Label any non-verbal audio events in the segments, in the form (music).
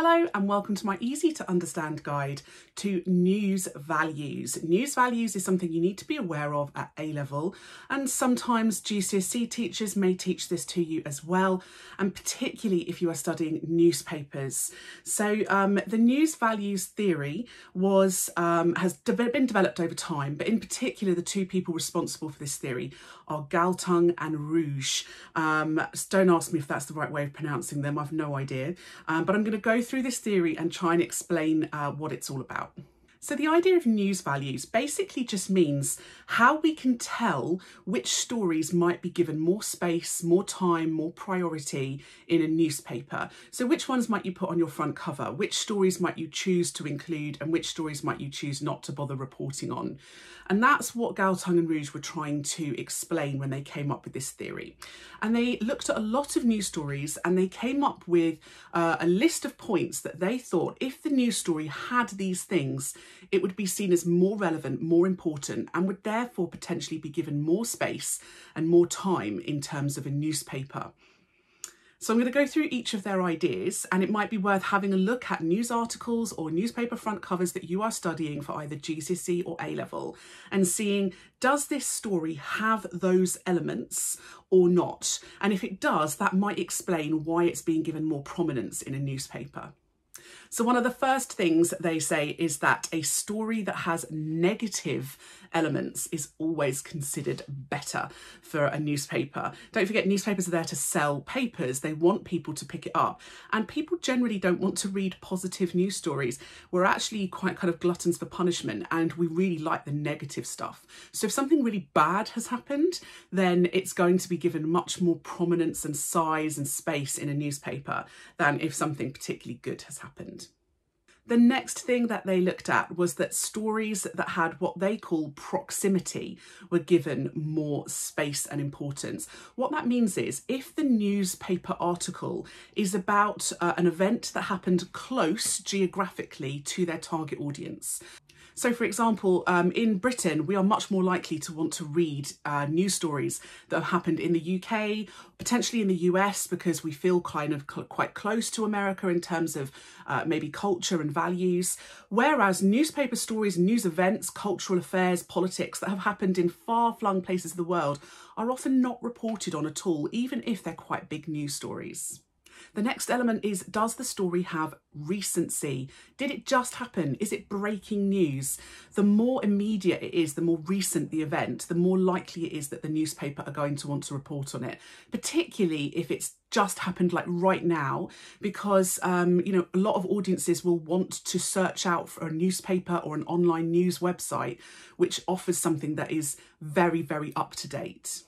Hello and welcome to my easy to understand guide to news values. News values is something you need to be aware of at A level and sometimes GCSE teachers may teach this to you as well and particularly if you are studying newspapers. So um, the news values theory was um, has de been developed over time but in particular the two people responsible for this theory are Galtung and Ruge. Um, don't ask me if that's the right way of pronouncing them, I've no idea um, but I'm going to go through this theory and try and explain uh, what it's all about. So the idea of news values basically just means how we can tell which stories might be given more space, more time, more priority in a newspaper. So which ones might you put on your front cover? Which stories might you choose to include and which stories might you choose not to bother reporting on? And that's what Galtung and Ruge were trying to explain when they came up with this theory. And they looked at a lot of news stories and they came up with uh, a list of points that they thought if the news story had these things, it would be seen as more relevant, more important, and would therefore potentially be given more space and more time in terms of a newspaper. So I'm going to go through each of their ideas and it might be worth having a look at news articles or newspaper front covers that you are studying for either GCSE or A-level and seeing does this story have those elements or not? And if it does, that might explain why it's being given more prominence in a newspaper. So one of the first things they say is that a story that has negative elements is always considered better for a newspaper. Don't forget newspapers are there to sell papers. They want people to pick it up and people generally don't want to read positive news stories. We're actually quite kind of gluttons for punishment and we really like the negative stuff. So if something really bad has happened, then it's going to be given much more prominence and size and space in a newspaper than if something particularly good has happened. The next thing that they looked at was that stories that had what they call proximity were given more space and importance. What that means is if the newspaper article is about uh, an event that happened close geographically to their target audience, so for example, um, in Britain, we are much more likely to want to read uh, news stories that have happened in the UK, potentially in the US, because we feel kind of cl quite close to America in terms of uh, maybe culture and values. Whereas newspaper stories, news events, cultural affairs, politics that have happened in far-flung places of the world are often not reported on at all, even if they're quite big news stories. The next element is, does the story have recency? Did it just happen? Is it breaking news? The more immediate it is, the more recent the event, the more likely it is that the newspaper are going to want to report on it, particularly if it's just happened like right now because um, you know a lot of audiences will want to search out for a newspaper or an online news website which offers something that is very very up to date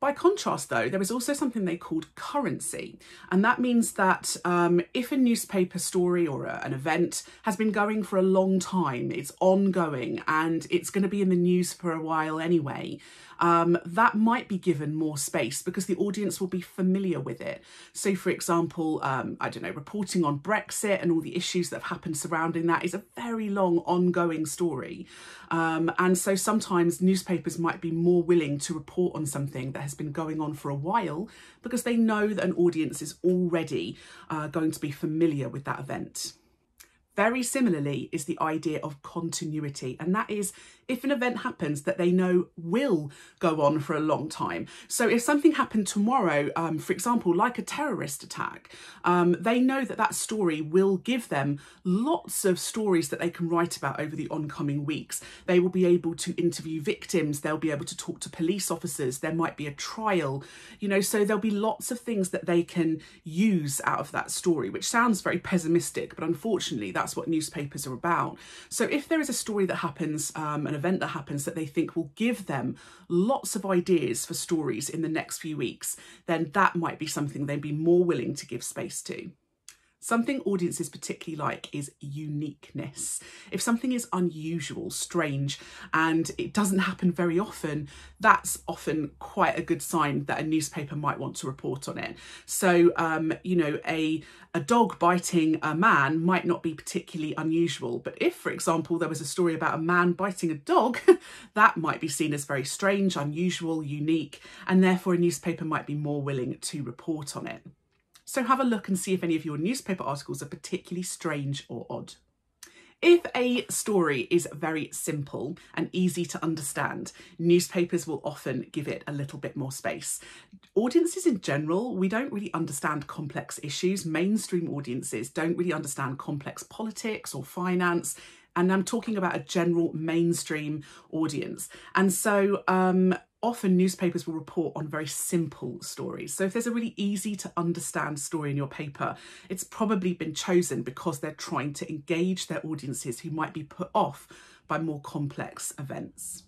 by contrast, though, there is also something they called currency. And that means that um, if a newspaper story or a, an event has been going for a long time, it's ongoing and it's going to be in the news for a while anyway, um, that might be given more space because the audience will be familiar with it. So, for example, um, I don't know, reporting on Brexit and all the issues that have happened surrounding that is a very long, ongoing story. Um, and so sometimes newspapers might be more willing to report on something that has been going on for a while because they know that an audience is already uh, going to be familiar with that event. Very similarly is the idea of continuity, and that is if an event happens that they know will go on for a long time. So if something happened tomorrow, um, for example, like a terrorist attack, um, they know that that story will give them lots of stories that they can write about over the oncoming weeks. They will be able to interview victims, they'll be able to talk to police officers, there might be a trial, you know, so there'll be lots of things that they can use out of that story, which sounds very pessimistic, but unfortunately that's what newspapers are about. So if there is a story that happens, um, an event that happens that they think will give them lots of ideas for stories in the next few weeks, then that might be something they'd be more willing to give space to. Something audiences particularly like is uniqueness. If something is unusual, strange, and it doesn't happen very often, that's often quite a good sign that a newspaper might want to report on it. So, um, you know, a, a dog biting a man might not be particularly unusual, but if, for example, there was a story about a man biting a dog, (laughs) that might be seen as very strange, unusual, unique, and therefore a newspaper might be more willing to report on it. So have a look and see if any of your newspaper articles are particularly strange or odd. If a story is very simple and easy to understand, newspapers will often give it a little bit more space. Audiences in general, we don't really understand complex issues. Mainstream audiences don't really understand complex politics or finance and I'm talking about a general mainstream audience. And so um, often newspapers will report on very simple stories. So if there's a really easy to understand story in your paper, it's probably been chosen because they're trying to engage their audiences who might be put off by more complex events.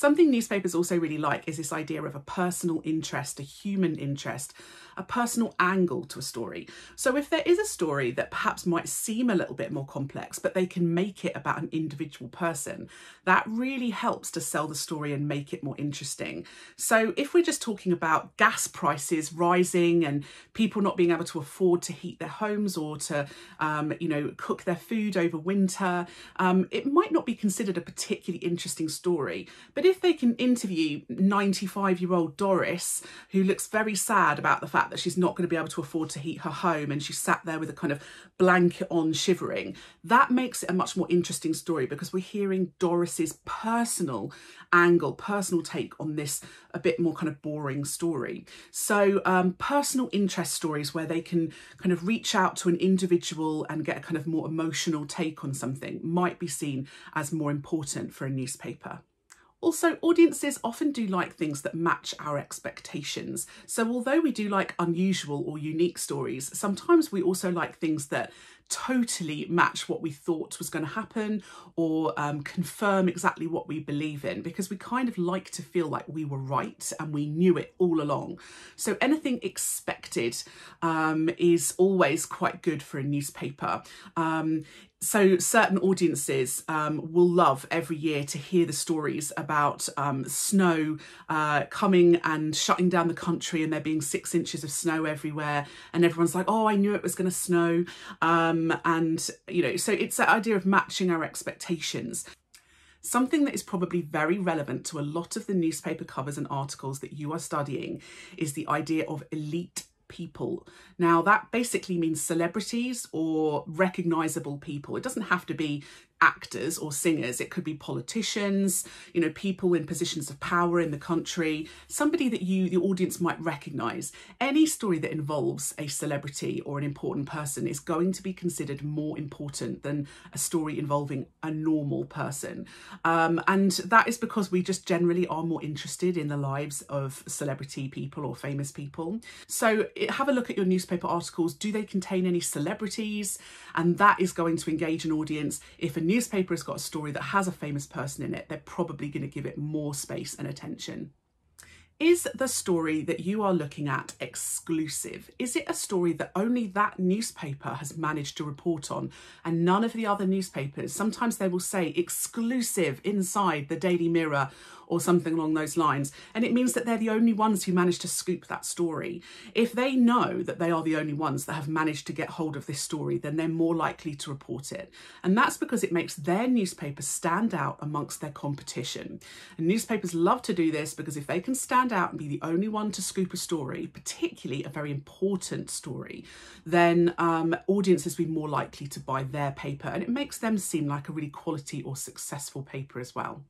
Something newspapers also really like is this idea of a personal interest, a human interest, a personal angle to a story. So if there is a story that perhaps might seem a little bit more complex, but they can make it about an individual person, that really helps to sell the story and make it more interesting. So if we're just talking about gas prices rising and people not being able to afford to heat their homes or to, um, you know, cook their food over winter, um, it might not be considered a particularly interesting story. But if they can interview 95 year old Doris, who looks very sad about the fact that she's not going to be able to afford to heat her home and she sat there with a kind of blanket on shivering, that makes it a much more interesting story because we're hearing Doris's personal angle, personal take on this a bit more kind of boring story. So um, personal interest stories where they can kind of reach out to an individual and get a kind of more emotional take on something might be seen as more important for a newspaper. Also, audiences often do like things that match our expectations. So although we do like unusual or unique stories, sometimes we also like things that totally match what we thought was going to happen or um, confirm exactly what we believe in because we kind of like to feel like we were right and we knew it all along. So anything expected um, is always quite good for a newspaper. Um, so certain audiences um, will love every year to hear the stories about um, snow uh, coming and shutting down the country and there being six inches of snow everywhere and everyone's like oh i knew it was going to snow um, and you know so it's that idea of matching our expectations Something that is probably very relevant to a lot of the newspaper covers and articles that you are studying is the idea of elite people. Now, that basically means celebrities or recognizable people. It doesn't have to be actors or singers. It could be politicians, you know, people in positions of power in the country, somebody that you, the audience might recognise. Any story that involves a celebrity or an important person is going to be considered more important than a story involving a normal person. Um, and that is because we just generally are more interested in the lives of celebrity people or famous people. So have a look at your newspaper articles. Do they contain any celebrities? And that is going to engage an audience. If a newspaper has got a story that has a famous person in it, they're probably going to give it more space and attention. Is the story that you are looking at exclusive? Is it a story that only that newspaper has managed to report on and none of the other newspapers? Sometimes they will say exclusive inside the Daily Mirror or something along those lines. And it means that they're the only ones who manage to scoop that story. If they know that they are the only ones that have managed to get hold of this story, then they're more likely to report it. And that's because it makes their newspaper stand out amongst their competition. And newspapers love to do this because if they can stand out and be the only one to scoop a story, particularly a very important story, then um, audiences will be more likely to buy their paper and it makes them seem like a really quality or successful paper as well.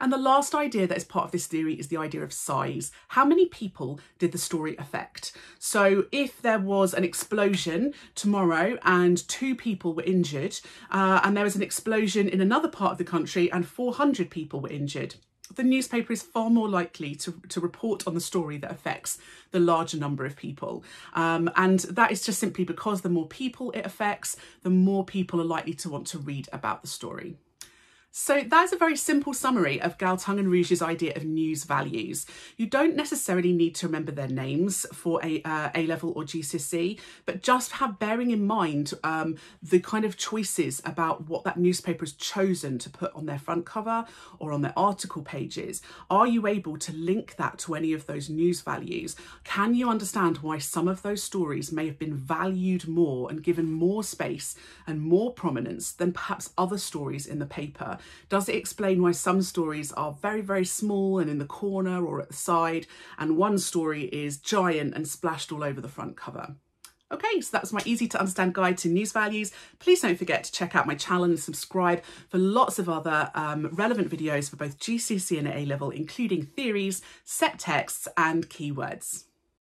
And the last idea that is part of this theory is the idea of size. How many people did the story affect? So if there was an explosion tomorrow and two people were injured, uh, and there was an explosion in another part of the country and 400 people were injured, the newspaper is far more likely to, to report on the story that affects the larger number of people. Um, and that is just simply because the more people it affects, the more people are likely to want to read about the story. So that's a very simple summary of Galtung and Ruge's idea of news values. You don't necessarily need to remember their names for a uh, A-level or GCSE, but just have bearing in mind um, the kind of choices about what that newspaper has chosen to put on their front cover or on their article pages. Are you able to link that to any of those news values? Can you understand why some of those stories may have been valued more and given more space and more prominence than perhaps other stories in the paper? Does it explain why some stories are very, very small and in the corner or at the side, and one story is giant and splashed all over the front cover? Okay, so that was my easy to understand guide to news values. Please don't forget to check out my channel and subscribe for lots of other um, relevant videos for both GCSE and A level, including theories, set texts, and keywords.